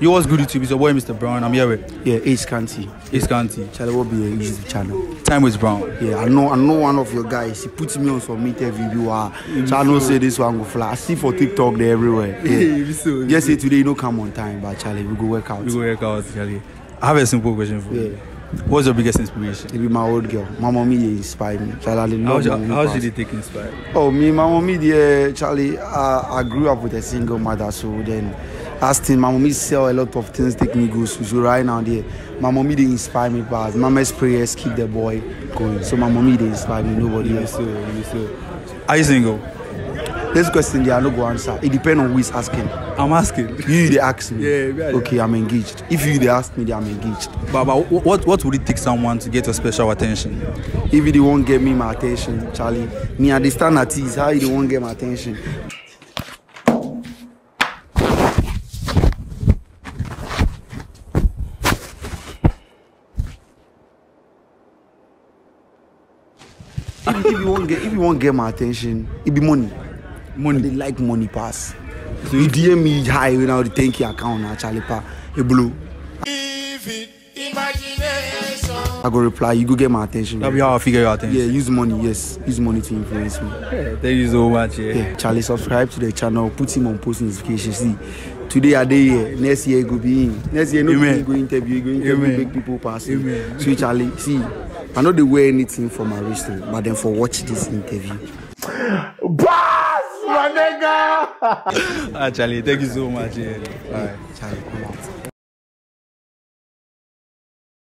Yo, what's good YouTube? It's your boy Mr. Brown. I'm here with Yeah, Eii Scanty. Eii Scanty. Charlie will be a YouTube channel. Time with Brown. Yeah, I know I know one of your guys. He puts me on some interview. You are so I know say this one go fly. I see for TikTok there everywhere. Yeah. so, Just say today you no come on time, but Charlie we go work out. we go work out, Charlie. I have a simple question for you. What's your biggest inspiration? It be my old girl. My mommy they inspire me. Charlie, I How, love should- my how should they take inspired? Oh, me, my mommy, yeah, Charlie, I, I grew up with a single mother, so then last thing, my mommy sell a lot of things, take me go. So right now, there, my mommy, they inspire me, but mama's prayers keep the boy going. So my mommy, they inspire me, nobody else. Are you single? This question, they are not going to answer. It depends on who is asking. I'm asking. You, they ask me. Yeah, yeah, yeah. Okay, I'm engaged. If you, they ask me, they I'm engaged. But, but what, what would it take someone to get your special attention? If they won't get me my attention, Charlie, me understand that is how you won't get my attention. If, if you won't get if you won't get my attention, it be money. Money. They like money pass. So you DM me high you know the thank you account now, Charlie pa. It blue. I go reply, you go get my attention. That'll be how I figure your attention. Yeah, use money, yes. Use money to influence me. Yeah, Thank you so much. Yeah. Yeah, Charlie, subscribe to the channel, put him on post notifications. See, today I day here, next year he go be in. Next year, no be go interview, he go interview Amen. big people pass. Amen. So Charlie, see, I know they wear anything for my wrist, but then for watch this interview. Ah, Charlie, thank you so much. Yeah. All right. Charlie, come out.